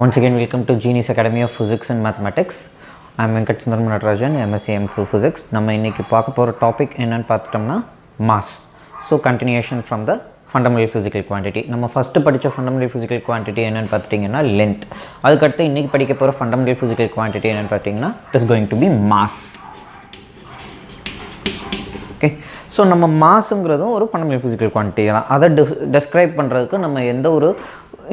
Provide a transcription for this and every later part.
Once again, welcome to Genius Academy of Physics and Mathematics. I'm Venkat Sundaram Natarajan MSc M Phil physics நம்ம இன்றைக்கி பார்க்க போகிற topic என்னன்னு பார்த்துட்டோம்னா mass so continuation from the fundamental physical quantity நம்ம first படித்த fundamental physical quantity என்னென்னு பார்த்துட்டிங்கன்னா லென்த் அதுக்கடுத்து இன்றைக்கி படிக்க போகிற ஃபண்டமெண்டல் ஃபிசிக்கல் குவான்டிட்டி என்னென்னு பார்த்தீங்கன்னா it is going to be mass okay so நம்ம மாஸுங்கிறதும் ஒரு ஃபண்டமெண்டல் ஃபிசிக்கல் குவான்டிட்டி தான். அதை டிஸ் டெஸ்கிரைப் பண்ணுறதுக்கு நம்ம எந்த ஒரு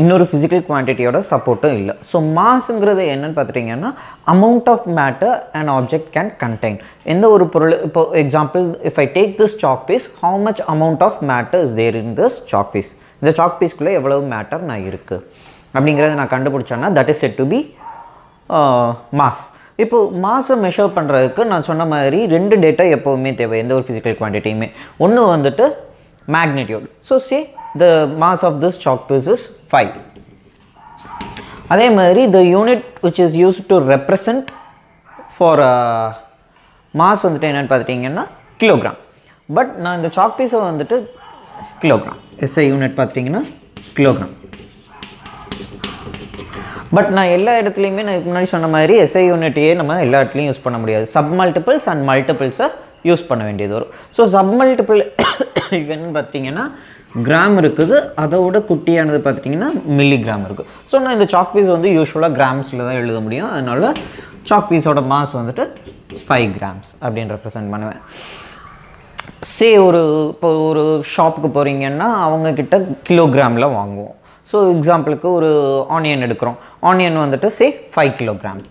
இன்னொரு ஃபிசிக்கல் குவான்டிட்டியோட சப்போர்ட்டும் இல்லை. ஸோ மாஸுங்கிறது என்னன்னு பார்த்துட்டிங்கன்னா amount of matter and object can contain எந்த ஒரு பொருள் இப்போ example if I take this chalk piece how much amount of matter is there in this chalk piece இந்த சாக் பீஸ்க்குள்ளே எவ்வளவு மேட்டர் நான் இருக்குது அப்படிங்கிறத நான் கண்டுபிடிச்சேன்னா that is said to be mass இப்போ மாஸை மெஷர் பண்ணுறதுக்கு நான் சொன்ன மாதிரி ரெண்டு டேட்டா எப்போவுமே தேவை எந்த ஒரு ஃபிசிக்கல் குவான்டிட்டியுமே ஒன்று வந்துட்டு magnitude so see the mass of this chalk piece is five அதே மாதிரி the unit which is use to represent for mass வந்துட்டு என்னென்னு பார்த்துட்டிங்கன்னா கிலோகிராம் பட் நான் இந்த சாக் பீஸை வந்துட்டு கிலோகிராம் எஸ்ஐ யூனிட் பார்த்துட்டிங்கன்னா கிலோகிராம் பட் நான் எல்லா இடத்துலையுமே நான் முன்னாடி சொன்ன மாதிரி எஸ்ஐ யூனிட்டையே நம்ம எல்லா இடத்துலையும் யூஸ் பண்ண முடியாது. சப் மல்டிபிள்ஸ் அண்ட் மல்டிபிள்ஸை யூஸ் பண்ண வேண்டியது வரும். ஸோ சப் மல்டிபிள் என்னன்னு பார்த்தீங்கன்னா கிராம் இருக்குது. அதோட குட்டியானது பார்த்துட்டிங்கன்னா மில்லிகிராம் இருக்குது ஸோ நான் இந்த சாக் பீஸ் வந்து யூஸ்வலாக கிராம்ஸில் தான் எழுத முடியும். அதனால் சாக் பீஸோட மாஸ் வந்துட்டு ஃபைவ் கிராம்ஸ் அப்படின்னு ரெப்ரசன்ட் பண்ணுவேன். சே ஒரு இப்போ ஒரு ஷாப்புக்கு போகிறீங்கன்னா அவங்கக்கிட்ட கிலோகிராமில் வாங்குவோம். ஸோ எக்ஸாம்பிளுக்கு ஒரு ஆனியன் எடுக்கிறோம். ஆனியன் வந்துட்டு சே ஃபைவ் கிலோகிராம்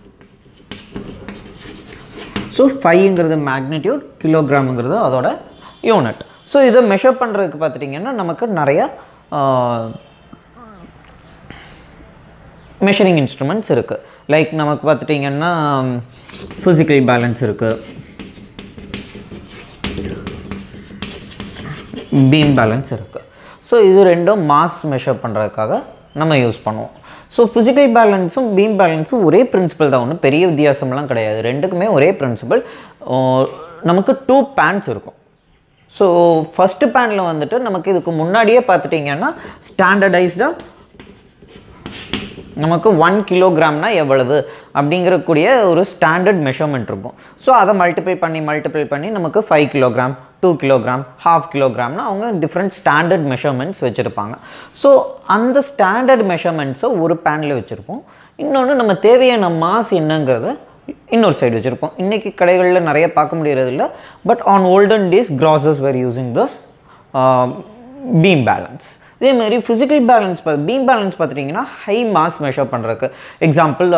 ஸோ ஃபைங்கிறது மேக்னிடியூட் கிலோகிராமுங்கிறது அதோட யூனிட் ஸோ இதை மெஷர் பண்ணுறதுக்கு பார்த்துட்டிங்கன்னா நமக்கு நிறைய மெஷரிங் இன்ஸ்ட்ருமெண்ட்ஸ் இருக்குது லைக் நமக்கு பார்த்துட்டிங்கன்னா ஃபிசிக்கல் பேலன்ஸ் இருக்குது பீம் பேலன்ஸ் இருக்குது ஸோ இது ரெண்டும் மாஸ் மெஷர் பண்ணுறதுக்காக நம்ம யூஸ் பண்ணுவோம். ஸோ ஃபிசிக்கல் பேலன்ஸும் பீம் பேலன்ஸும் ஒரே பிரின்சிபல் தான். ஒன்றும் பெரிய வித்தியாசம்லாம் கிடையாது. ரெண்டுக்குமே ஒரே பிரின்சிபல் நமக்கு டூ பேன்ஸ் இருக்கும். ஸோ ஃபஸ்ட்டு பேனில் வந்துட்டு நமக்கு இதுக்கு முன்னாடியே பார்த்துட்டிங்கன்னா ஸ்டாண்டர்டைஸ்டாக நமக்கு ஒன் கிலோகிராம்னா எவ்வளவு அப்படிங்கிறக்கூடிய ஒரு ஸ்டாண்டர்ட் மெஷர்மெண்ட் இருக்கும். ஸோ அதை மல்டிப்ளை பண்ணி மல்டிப்ளை பண்ணி நமக்கு five kilogram two kilogram half கிலோகிராம்னா அவங்க டிஃப்ரெண்ட் ஸ்டாண்டர்ட் மெஷர்மெண்ட்ஸ் வச்சுருப்பாங்க. ஸோ அந்த ஸ்டாண்டர்ட் மெஷர்மெண்ட்ஸை ஒரு பேனில் வச்சுருப்போம். இன்னொன்று நம்ம தேவையான மாஸ் என்னங்கிறத இன்னொரு சைடு வச்சுருப்போம். இன்றைக்கி கடைகளில் நிறைய பார்க்க முடியறதில்ல but on olden days grocers were using this beam balance இதேமாரி ஃபிசிக்கல் பேலன்ஸ் பார்த்து பீம் பேலன்ஸ் பார்த்துட்டிங்கன்னா ஹை மாஸ் மெஷர் பண்ணுறதுக்கு எக்ஸாம்பிள்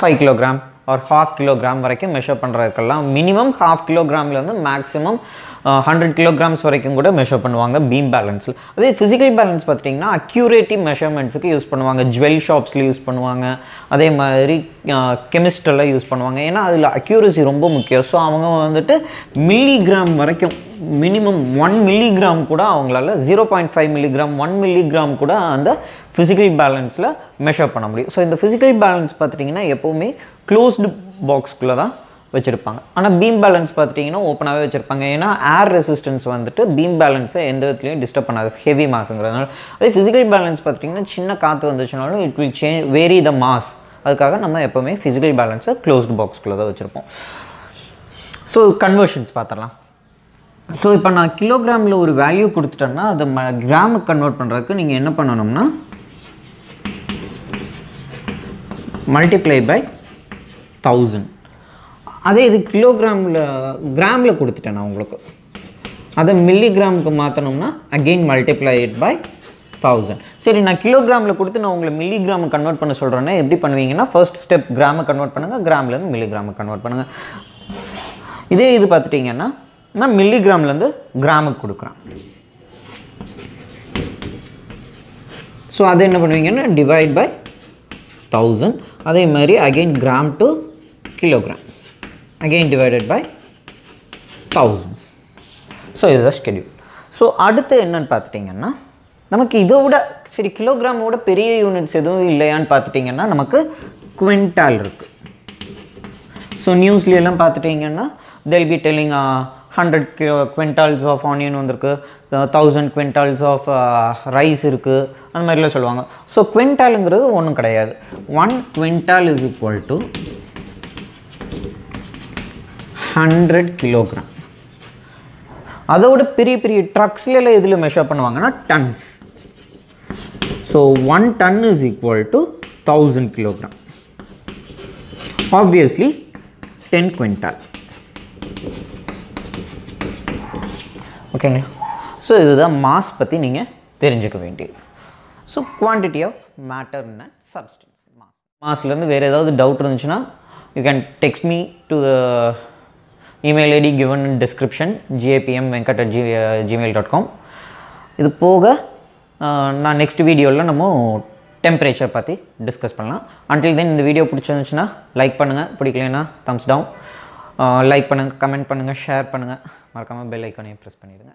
ஃபைவ் கிலோகிராம் ஒரு ஹாஃப் கிலோகிராம் வரைக்கும் மெஷர் பண்ணுறதுக்கெல்லாம் மினிமம் ஹாஃப் கிலோகிராம்லேருந்து மேக்ஸிமம் ஹண்ட்ரட் கிலோகிராம்ஸ் வரைக்கும் கூட மெஷர் பண்ணுவாங்க பீம் பேலன்ஸில் அதே ஃபிசிக்கல் பேலன்ஸ் பார்த்திங்கன்னா அக்யூரேட்டிவ் மெஷர்மெண்ட்ஸுக்கு யூஸ் பண்ணுவாங்க. ஜுவல் ஷாப்ஸில் யூஸ் பண்ணுவாங்க. அதே மாதிரி கெமிஸ்ட்ரியில் யூஸ் பண்ணுவாங்க. ஏன்னா அதில் அக்யூரசி ரொம்ப முக்கியம். ஸோ அவங்க வந்துட்டு மில்லிகிராம் வரைக்கும் மினிமம் ஒன் மில்லிகிராம் கூட அவங்களால zero point five milligram one milligram கூட அந்த ஃபிசிக்கல் பேலன்ஸில் மெஷர் பண்ண முடியும். ஸோ இந்த ஃபிசிக்கல் பேலன்ஸ் பார்த்துட்டிங்கன்னா எப்போவுமே க்ளோஸ்டு பாக்ஸ்குள்ளே தான் வச்சுருப்பாங்க. ஆனால் பீம் பேலன்ஸ் பார்த்துட்டிங்கன்னா ஓப்பனாகவே வச்சுருப்பாங்க. ஏன்னா ஏர் ரெசிஸ்டன்ஸ் வந்துட்டு பீம் பேலன்ஸை எந்த விதத்துலையும் டிஸ்டர்ப் பண்ணாது. ஹெவி மாஸுங்கிறதுனால அதே ஃபிசிக்கல் பேலன்ஸ் பார்த்துட்டிங்கன்னா சின்ன காற்று வந்துச்சுனாலும் it will change very the mass அதுக்காக நம்ம எப்போவுமே ஃபிசிக்கல் பேலன்ஸை க்ளோஸ்டு பாக்ஸ்குள்ளே தான் வச்சுருப்போம். ஸோ கன்வர்ஷன்ஸ் பார்த்துடலாம் ஸோ இப்போ நான் கிலோகிராமில் ஒரு வேல்யூ கொடுத்துட்டேன்னா அதை ம கிராமுக்கு கன்வெர்ட் பண்ணுறதுக்கு நீங்கள் என்ன பண்ணணும்னா மல்டிப்ளை பை தௌசண்ட் அதே இது கிலோகிராமில் கிராமில் கொடுத்துட்டேன் நான் உங்களுக்கு. அதை மில்லிகிராமுக்கு மாற்றணும்னா again multiply it by thousand சரி நான் கிலோகிராமில் கொடுத்து நான் உங்களை மில்லிகிராம் கன்வெர்ட் பண்ண சொல்கிறேன்னா எப்படி பண்ணுவீங்கன்னா ஃபர்ஸ்ட் ஸ்டெப் கிராமை கன்வெர்ட் பண்ணுங்கள் கிராம்லேருந்து மில்லிகிராமை கன்வெர்ட் பண்ணுங்கள் இதே இது பார்த்துட்டிங்கன்னா நான் மில்லிகிராம்லேருந்து கிராமுக்கு கொடுக்குறேன். ஸோ அது என்ன பண்ணுவீங்கன்னா டிவைட் பை தௌசண்ட் அதே மாதிரி again gram to kilogram again divided by thousand so இதுதான் ஸ்கெடியூல் ஸோ அடுத்து என்னன்னு பார்த்துட்டிங்கன்னா நமக்கு இதை விட சரி கிலோகிராமோட பெரிய யூனிட்ஸ் எதுவும் இல்லையான்னு பார்த்துட்டிங்கன்னா நமக்கு குவிண்டால் இருக்குது ஸோ நியூஸ்லாம் பார்த்துட்டிங்கன்னா they'll be telling hundred quintals of onion வந்திருக்கு. தௌசண்ட் குவிண்டால்ஸ் ஆஃப் ரைஸ் இருக்குது அந்த மாதிரிலாம் சொல்லுவாங்க. ஸோ குவிண்டாலுங்கிறது ஒன்றும் கிடையாது. One quintal is equal to hundred kilogram அதோட பெரிய பெரிய ட்ரக்ஸ்லாம் எதில் மெஷர் பண்ணுவாங்கன்னா tons so one ton is equal to thousand kilogram obviously ten quintal ஓகேங்களா ஸோ இதுதான் மாஸ் பற்றி நீங்கள் தெரிஞ்சுக்க வேண்டியது. So quantity of matter and substance mass மாஸ்லேருந்து வேறு ஏதாவது டவுட் இருந்துச்சுன்னா you can text me to the email ID given in description GAPM Venkat at G Gmail dot com இது போக நான் நெக்ஸ்ட் வீடியோவில் நம்ம டெம்பரேச்சர் பற்றி டிஸ்கஸ் பண்ணலாம். அன்டில் தென் இந்த வீடியோ பிடிச்சிருந்துச்சுன்னா லைக் பண்ணுங்கள் பிடிக்கலன்னா தம்ஸ் டவுன் லைக் பண்ணுங்கள் கமெண்ட் பண்ணுங்கள் ஷேர் பண்ணுங்கள் மறக்காமல் பெல் ஐக்கானையும் ப்ரெஸ் பண்ணிடுங்க.